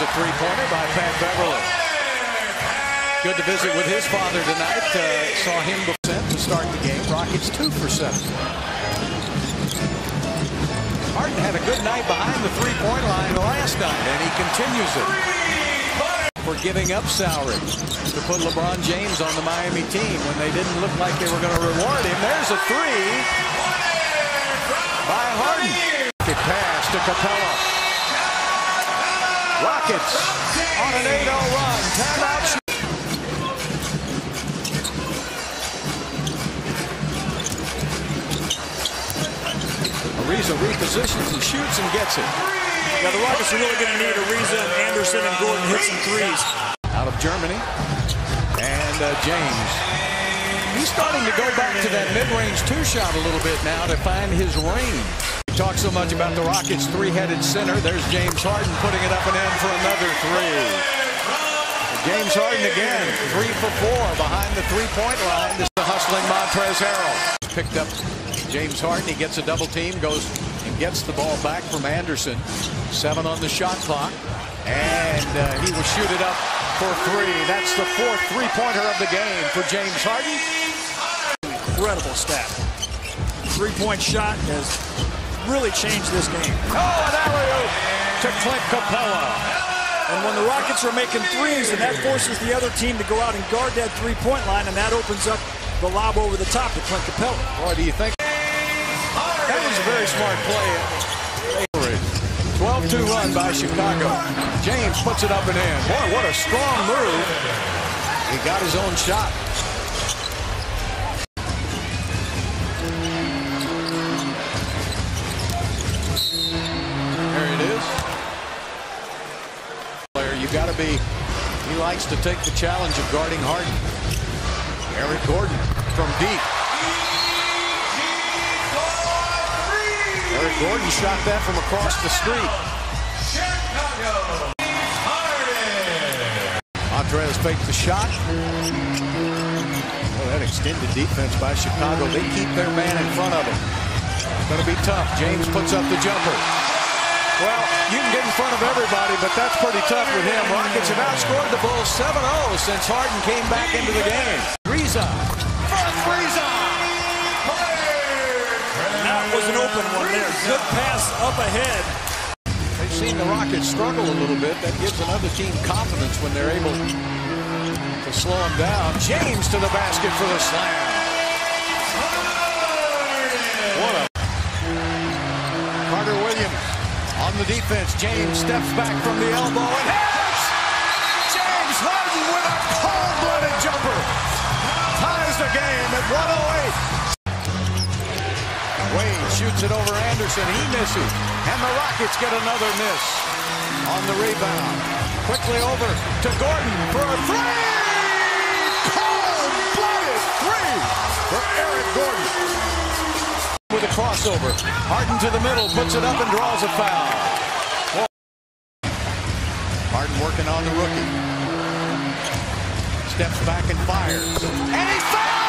a three-pointer by Pat Beverley. Good to visit with his father tonight. Uh, saw him to start the game. Rockets two for seven. Harden had a good night behind the three-point line last night, and he continues it. For giving up salary to put LeBron James on the Miami team when they didn't look like they were going to reward him. There's a three by Harden. Pass to Capela. Rockets on an 8-0 run. Timeout. Ariza repositions and shoots and gets it. Now the Rockets are really going to need Ariza and Anderson and Gordon hit some threes. Out of Germany. And uh, James. He's starting to go back to that mid-range two-shot a little bit now to find his range. Talk so much about the Rockets' three-headed center. There's James Harden putting it up and in for another three. James Harden again, three for four behind the three-point line. This is the hustling Montrezl Harrell. Picked up James Harden. He gets a double team, goes and gets the ball back from Anderson. Seven on the shot clock. And uh, he will shoot it up for three. That's the fourth three-pointer of the game for James Harden. Incredible stat. Three-point shot has really changed this game. Oh, an alley-oop to Clint Capela. And when the Rockets are making threes, and that forces the other team to go out and guard that three-point line, and that opens up the lob over the top to Clint Capela. Boy, do you think that was a very smart play. 12-2 run by Chicago. James puts it up and in. Boy, what a strong move. He got his own shot. Be. He likes to take the challenge of guarding Harden. Eric Gordon from deep. Eric Gordon shot that from across the street. Montrez faked the shot. Oh, that extended defense by Chicago. They keep their man in front of them. It's going to be tough. James puts up the jumper. Well, you can get in front of everybody, but that's pretty tough with him. Rockets have outscored the Bulls 7-0 since Harden came back into the game. Ariza. First Ariza. That was an open one there. Good pass up ahead. They've seen the Rockets struggle a little bit. That gives another team confidence when they're able to slow them down. James to the basket for the slam. On the defense. James steps back from the elbow and hits! James Harden with a cold-blooded jumper. Ties the game at 108. Wade shoots it over Anderson. He misses. And the Rockets get another miss on the rebound. Quickly over to Gordon for a three! Crossover. Harden to the middle, puts it up and draws a foul. Harden working on the rookie. Steps back and fires. And he fouled!